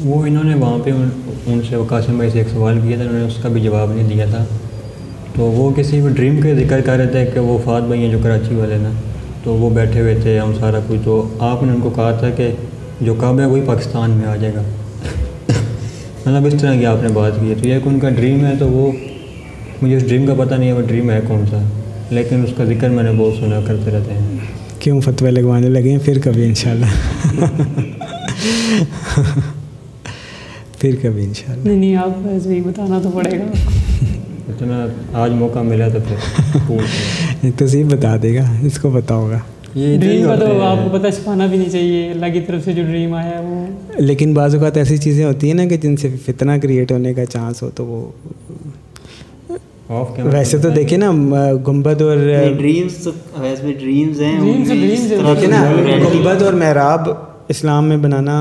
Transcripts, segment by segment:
वो इन्होंने वहाँ पे उन, उनसे वकासिम भाई से एक सवाल किया था उन्होंने उसका भी जवाब नहीं दिया था। तो वो किसी भी ड्रीम के ज़िक्र कर रहे थे कि वो फात भाई हैं जो कराची वाले ना तो वो बैठे हुए थे हम सारा कुछ। तो आपने उनको कहा था कि जो कब है वही पाकिस्तान में आ जाएगा। मतलब इस तरह की आपने बात की है। तो ये कि उनका ड्रीम है तो वो मुझे उस ड्रीम का पता नहीं है वो ड्रीम है कौन सा लेकिन उसका ज़िक्र मैंने बहुत सुना करते रहते हैं। क्यों फतवे लगवाने लगे हैं? फिर कभी इंशाल्लाह। फिर कभी इंशाल्लाह। नहीं नहीं आप ऐसे ही बताना तो पड़ेगा। इतना आज मौका मिला तो फिर तो सही बता देगा इसको पता होगा ये ड्रीम का तो आपको पता छुपाना भी नहीं चाहिए अल्लाह की तरफ़ से जो ड्रीम आया है वो। लेकिन बाज़ अवत ऐसी चीज़ें होती हैं ना कि जिनसे फितना क्रिएट होने का चांस हो तो वो वैसे तो देखिए ना गुंबद और ड्रीम्स तो वैसे ड्रीम्स हैं हैं। की ना गुंबद और महराब इस्लाम में बनाना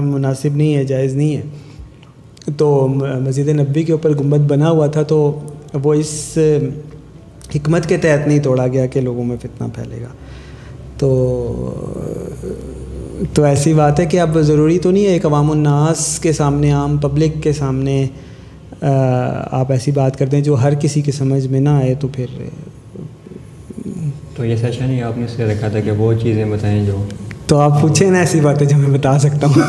मुनासिब नहीं है, जायज़ नहीं है। तो मस्जिद नबी के ऊपर गुंबद बना हुआ था तो वो इस हमत के तहत नहीं तोड़ा गया कि लोगों में फितना फैलेगा। तो तो ऐसी बात है कि अब ज़रूरी तो नहीं है, एक अवामनास के सामने, आम पब्लिक के सामने आप ऐसी बात करते हैं जो हर किसी के समझ में ना आए तो फिर तो ये सेशन ही आपने इसलिए रखा था कि वो चीज़ें बताएँ जो तो आप पूछे ना ऐसी बातें जो मैं बता सकता हूँ।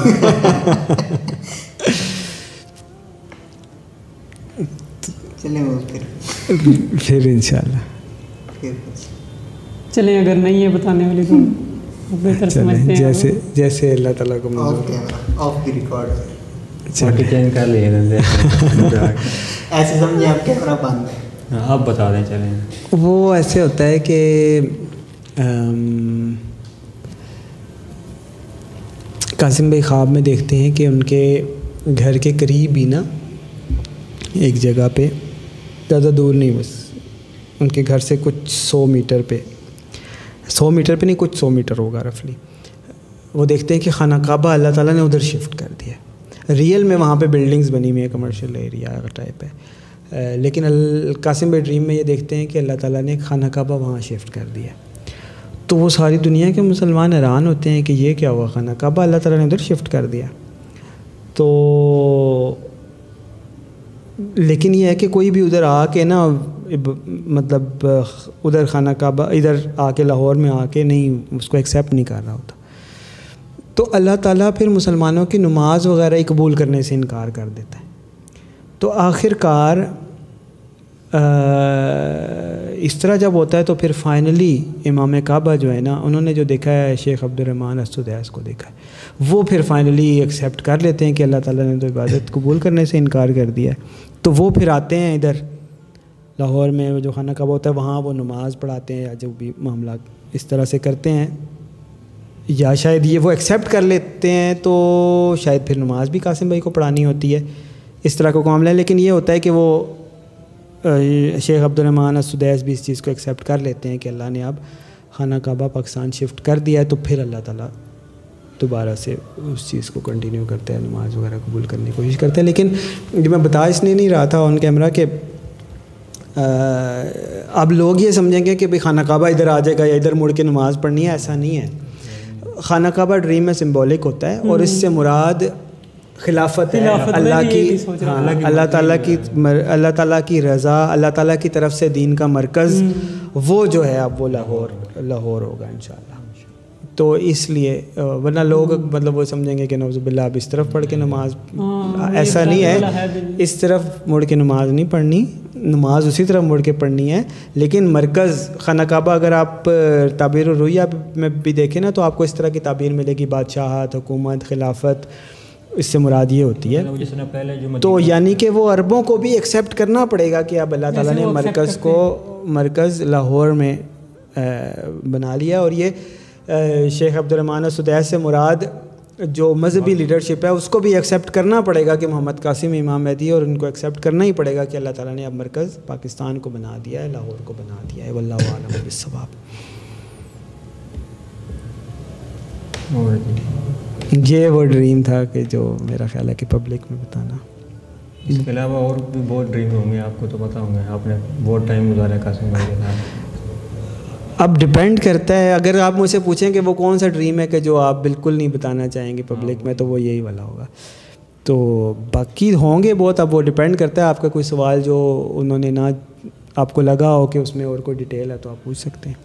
फिर। फिर इंशाल्लाह। फिर चलें अगर नहीं है बताने वाली तो बेहतर चलें जैसे जैसे अल्लाह ताला को ऑफ़ द रिकॉर्ड चलें। चेंज कर लिए ऐसे समझे आप कैमरा बंद है। हाँ, आप बता दें चलें। वो ऐसे होता है कि कासिम भाई ख्वाब में देखते हैं कि उनके घर के करीब ही ना एक जगह पे, ज़्यादा दूर नहीं, बस उनके घर से कुछ सौ मीटर पे, सौ मीटर पे नहीं, कुछ सौ मीटर होगा रफली वो देखते हैं कि खाना काबा, अल्लाह ताला ने उधर शिफ्ट कर दिया। रियल में वहाँ पे बिल्डिंग्स बनी हुई है कमर्शियल एरिया टाइप है। लेकिन कासिम भाई ड्रीम में ये देखते हैं कि अल्लाह ताला ने खाना काबा वहाँ शिफ्ट कर दिया। तो वो सारी दुनिया के मुसलमान हैरान होते हैं कि ये क्या हुआ खाना? काबा अल्लाह ताला ने उधर शिफ्ट कर दिया। तो लेकिन ये है कि कोई भी उधर आके ना मतलब उधर खाना काबा, इधर आके लाहौर में आके नहीं, उसको एक्सेप्ट नहीं कर रहा होता। तो अल्लाह ताला फिर मुसलमानों की नमाज़ वगैरह कबूल करने से इनकार कर देता है। तो आखिरकार इस तरह जब होता है तो फिर फाइनली इमाम काबा जो है ना, उन्होंने जो देखा है, शेख अब्दुलरहमान असुदैस को देखा है, वो फिर फाइनली एक्सेप्ट कर लेते हैं कि अल्लाह ताला ने तो इबादत कबूल करने से इनकार कर दिया है। तो वो फिर आते हैं इधर, लाहौर में जो खाना काबा होता है, वहाँ वो नमाज़ पढ़ाते हैं या जो भी मामला इस तरह से करते हैं। या शायद ये वो एक्सेप्ट कर लेते हैं तो शायद फिर नमाज़ भी कासिम भाई को पढ़ानी होती है, इस तरह का मामला है। लेकिन ये होता है कि वो शेख अब्दुलरहमान सुदैस भी इस चीज़ को एक्सेप्ट कर लेते हैं कि अल्लाह ने अब खाना काबा पाकिस्तान शिफ्ट कर दिया है तो फिर अल्लाह ताला दोबारा से उस चीज़ को कंटिन्यू करते हैं नमाज़ वगैरह कबूल करने की कोशिश करते हैं। लेकिन जो मैं बता इसलिए नहीं रहा था ऑन कैमरा कि अब लोग ये समझेंगे कि भाई खाना काबा इधर आ जाएगा या इधर मुड़ के नमाज़ पढ़नी है ऐसा नहीं है। खाना काबा ड्रीम में सिंबॉलिक होता है और इससे मुराद खिलाफत है अल्लाह की यही सोच रहा हाँ, अल्लाह ताला की अल्लाह ताला की रज़ा अल्लाह ताला की तरफ़ से दीन का मरकज़ वो जो है अब वो लाहौर लाहौर होगा इंशाल्लाह। तो इसलिए वरना लोग मतलब वो समझेंगे कि नवजुबिल्ला अब इस तरफ़ पढ़ के नमाज़ हाँ, ऐसा नहीं है। है इस तरफ़ मुड़ के नमाज़ नहीं पढ़नी नमाज़ उसी तरफ़ मुड़ के पढ़नी है लेकिन मरकज़ खाना काबा अगर आप ताबीर रुया में भी देखें ना तो आपको इस तरह की ताबीर मिलेगी बादशाहत हुकूमत खिलाफत इससे मुराद ये होती है। तो यानी कि वो अरबों को भी एक्सेप्ट करना पड़ेगा कि अब अल्लाह ताला ने मरकज़ को मरकज़ लाहौर में बना लिया। और ये शेख अब्दुलरमान सुदैस से मुराद जो मजहबी लीडरशिप है उसको भी एक्सेप्ट करना पड़ेगा कि मोहम्मद कासिम इमाम महदी और उनको एक्सेप्ट करना ही पड़ेगा कि अल्लाह ताला ने अब मरकज़ पाकिस्तान को बना दिया है लाहौर को बना दिया है। वल्लाह आलम और ये वो ड्रीम था कि जो मेरा ख्याल है कि पब्लिक में बताना। इसके अलावा और भी बहुत ड्रीम होंगे आपको तो पता होंगे। आपने बहुत टाइम गुजारा कासिम भाई के साथ। अब डिपेंड करता है। अगर आप मुझसे पूछें कि वो कौन सा ड्रीम है कि जो आप बिल्कुल नहीं बताना चाहेंगे पब्लिक में तो वो यही वाला होगा। तो बाकी होंगे बहुत अब वो डिपेंड करता है। आपका कोई सवाल जो उन्होंने ना आपको लगा हो कि उसमें और कोई डिटेल है तो आप पूछ सकते हैं।